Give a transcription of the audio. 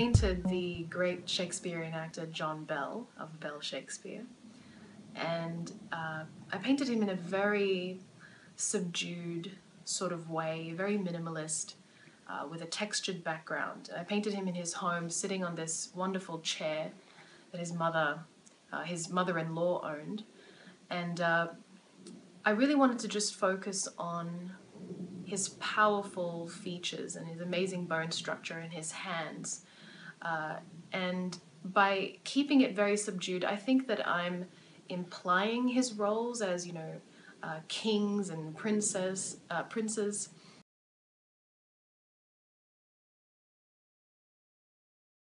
Painted the great Shakespearean actor John Bell of Bell Shakespeare, and uh, I painted him in a very subdued sort of way, very minimalist, uh, with a textured background. I painted him in his home, sitting on this wonderful chair that his mother, uh, his mother-in-law owned, and uh, I really wanted to just focus on his powerful features and his amazing bone structure in his hands. Uh, and by keeping it very subdued, I think that I'm implying his roles as, you know, uh, kings and princess, uh, princes